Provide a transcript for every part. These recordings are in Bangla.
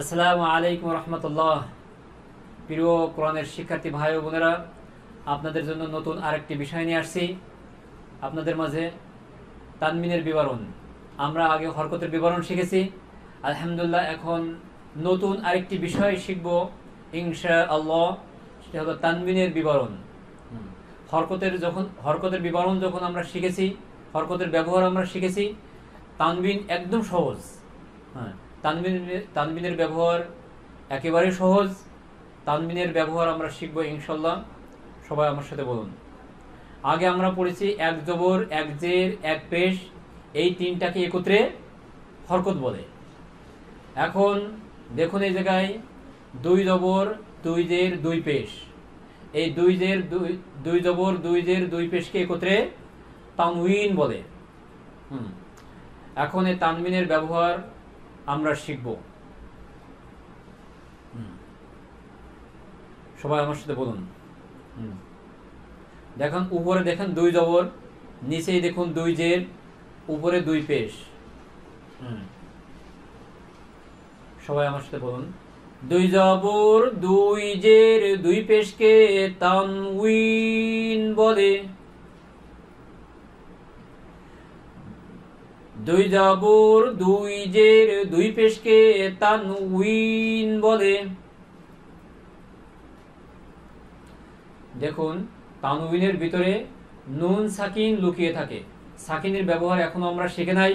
আসসালামু আলাইকুম রহমতুল্লাহ। প্রিয় কোরআনের শিক্ষার্থী ভাই ও বোনেরা, আপনাদের জন্য নতুন আরেকটি বিষয় নিয়ে আসছি। আপনাদের মাঝে তানমিনের বিবরণ। আমরা আগে হরকতের বিবরণ শিখেছি। আলহামদুলিল্লাহ, এখন নতুন আরেকটি বিষয় শিখব ইনশা আল্লাহ সেটা হলো তানমিনের বিবরণ। হরকতের যখন, হরকতের বিবরণ যখন আমরা শিখেছি, হরকতের ব্যবহার আমরা শিখেছি, তানবিন একদম সহজ। হ্যাঁ। তানবিনের ব্যবহার একেবারে সহজ। তানবিনের ব্যবহার আমরা শিখব ইনশাল্লাহ সবাই আমার সাথে বলুন। আগে আমরা পড়েছি এক জবর, এক জের, এক পেশ, এই তিনটাকে একত্রে হরকত বলে। এখন দেখুন এই জায়গায় দুই জবর, দুই জের, দুই পেশ। এই দুই জের, দুই দুই জবর, দুই জের, দুই পেশকে একত্রে তানউইন বলে। হুম। এখন এই তানবিনের ব্যবহার আমরা শিখব। সবাই আমার সাথে বলুন। দেখুন, উপরে দেখেন দুই জবর, নিচেই দেখুন দুই জের, উপরে দুই পেশ। সবাই আমার সাথে বলুন। দুই জবর, দুই জের, দুই পেশকে তানউইন বলে। দুই জাবর, দুই জের, দুই পেশকে তানউইন বলে। দেখুন তানউইনের ভিতরে নুন সাকিন লুকিয়ে থাকে। সাকিনের ব্যবহার এখনও আমরা শিখে নাই।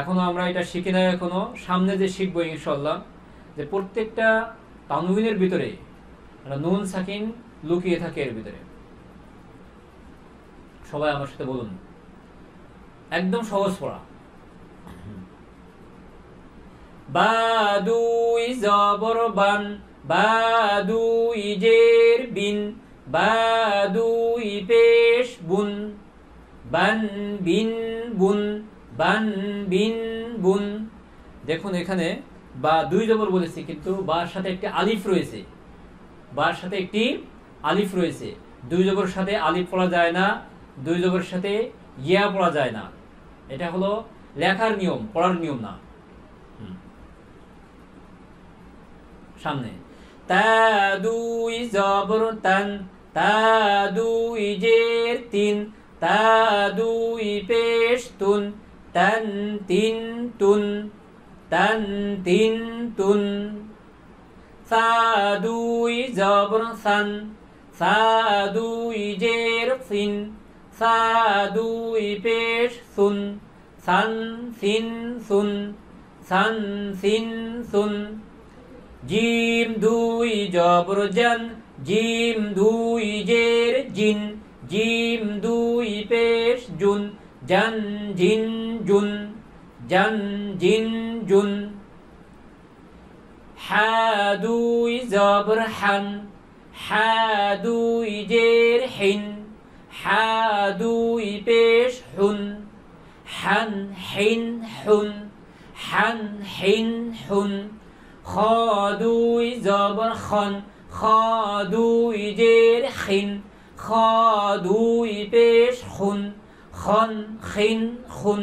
এখনও আমরা এটা শিখে নাই, এখনও। সামনে যে শিখব ইনশাল্লাহ যে প্রত্যেকটা তানউইনের ভিতরে নুন সাকিন লুকিয়ে থাকে এর ভিতরে। সবাই আমার সাথে বলুন। একদম সহজ পড়া। বা দুই জবর বান বা দুই জের বিন বুন। বান বিন বুন, বান বিন বুন। দেখুন এখানে বা দুই জবর বলেছি, কিন্তু বার সাথে একটি আলিফ রয়েছে। বার সাথে একটি আলিফ রয়েছে। দুই জবর সাথে আলিফ পড়া যায় না, দুই জবর সাথে ইয়া পড়া যায় না। এটা হলো লেখার নিয়ম, পড়ার নিয়ম না। সামনে। তা দুই জবর তান, তা দুই জের তিন, তা দুই পেশ তুন, তান তিন তুন, তান তিন তুন। সা দুই জবর সান, সা দুই জের সিন সা দুই পেশ সুন সান সিন সুন সান সিন সুন জিম দুই জবর জন জিম দুই জের জিন জিম দুই পেশ জুন জন জিন জুন জন জিন জুন হা দুই জবর হান হা দুই জের হিন হা দুই পেশ হুন, হান হিন হুন, হান হিন হুন খ দুই জবর খন খ দুই জের খিন খ দুই পেশ খুন খন খিন খুন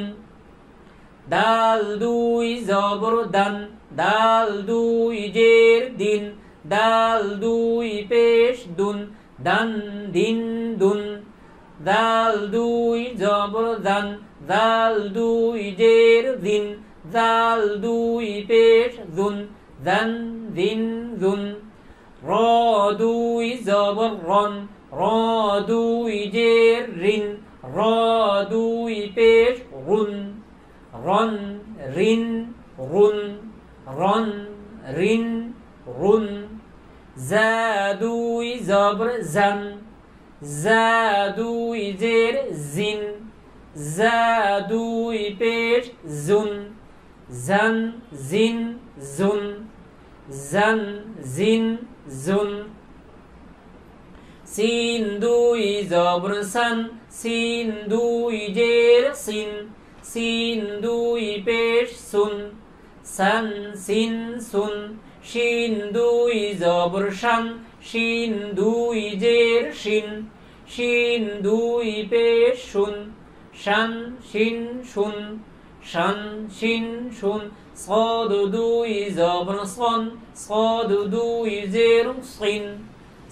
দাল দুই জবর দান, দাল দুই জের দিন, দাল দুই পেশ দুন, দান দিন দুন। দাল দুই জবর দান দাল দুই জের দিন দাল দুই পেশ দুন দান দিন দুন র দুই জবর রন, র দুই জের রিন র দুই পেশ রুন রন রিন রুন রন রিন রুন জা দুই জবর জান জা দুই জের জিন জা দুই পেশ জুন জান জিন জুন জান জিন জুন সিন দুই জবর সান সিন দুই জের সিন সিন দুই পেশ সুন সান সিন সুন শিন দুই জবর শান শিন দুই জের শিন শিন দুই পেশ শুন শান শিন শুন শান শিন শুন صاد দুই জবর সন صاد দুই জের সিন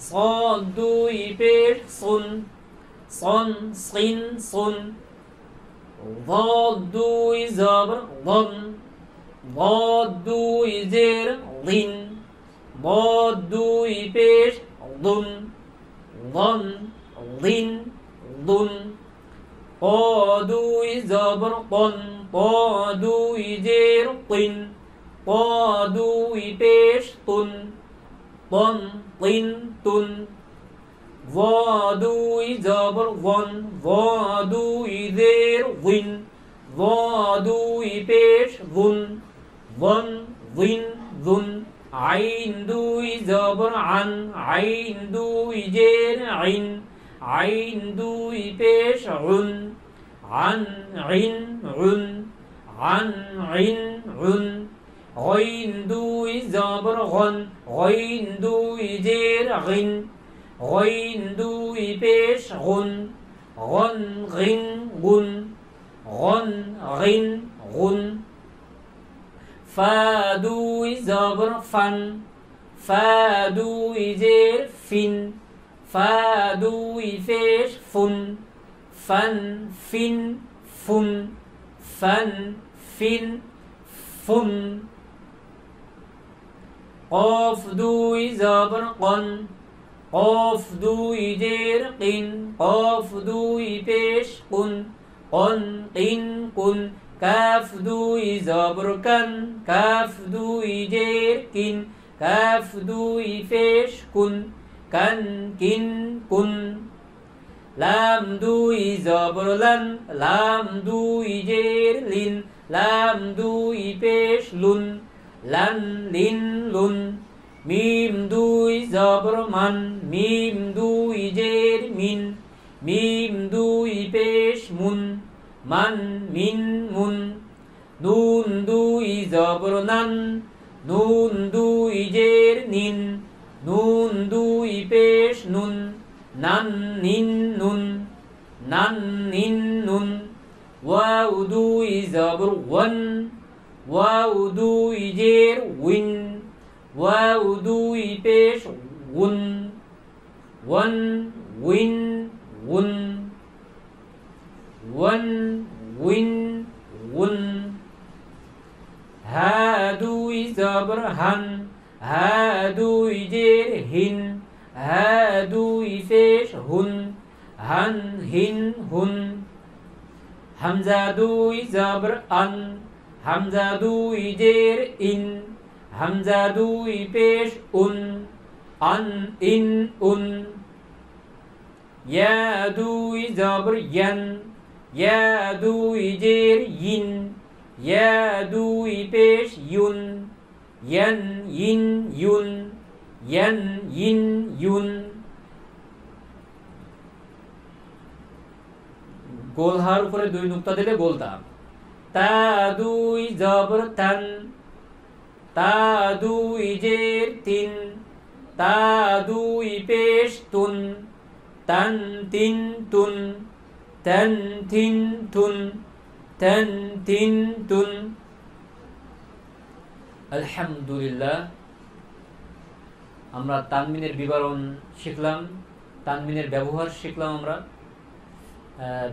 صاد দুই পেশ সুন সন সিন সুন ضاد দুই জবর ضم ضاد দুই জের ضن ضاد يبيش ضن ضن ضن ضن قادو يزبر قن قادو يزير قن. قادو يبيش طن طن طن طن وادوي زبر ون وادوي ذير ون وادوي بيش ون ون ون ون عين دوي زبر عن عين دوي جير عين عين دوي بيش عن عن عين عن عن عين عن غين دوي زبر غن غين دوي جير غن غين دوي بيش غن غن غن غن غن غن غن فادو دوي زبر فن فا دوي زير فين فا دوي فيش فن فن فين فن فن فين فن. قاف دوي زبر قن قاف دوي دير قن قاف دوي بيش قن قن قن قن. কাফ দুই জবর কান কাফ দুই জের কিন কাফ দুই পেশ কুন কান। কিন কুন লাম দুই জবর লান লাম দুই জের লিন লাম দুই পেশ লুন লান। লিন লুন মিম দুই জবর মান মিম দুই জের মিন মিম দুই পেশ মুন মান মিন মুন। নুন দুই জবর নান, নুন দুই জের নিন, নুন দুই পেশ নুন, নান নিন নুন, নান নিন নুন। ওয়াউ দুই জবর ওয়ান ওয়াউ দুই জের উইন ওয়াউ দুই পেশ উন, ওয়ান উইন উন ওয়ান উইন উন হা দুই জবর হান হা দুই জের হিন হা দুই পেশ হুন হান হিন হুন হামজা দুই জবর আন হামজা দুই জের ইন হামজা দুই পেশ উন আন ইন উন ইয়া দুই জবর ইয়ান ইয়া দুই জের ইন ইয়া দুই পেশ ইউন ইয়ান ইন ইউন ইয়ান ইন ইউন গোলহার উপরে দুই নুক্তা দিলে গোলতা তা দুই জবর তান তা দুই জের তিন তা দুই পেশ তুন, তান তিন তুন, তান তিন তুন, তান তিন তুন। আলহামদুলিল্লাহ, আমরা তানমিনের বিবরণ শিখলাম, তানমিনের ব্যবহার শিখলাম আমরা।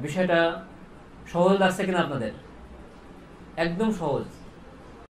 বিষয়টা সহজ লাগছে কিনা আপনাদের? একদম সহজ।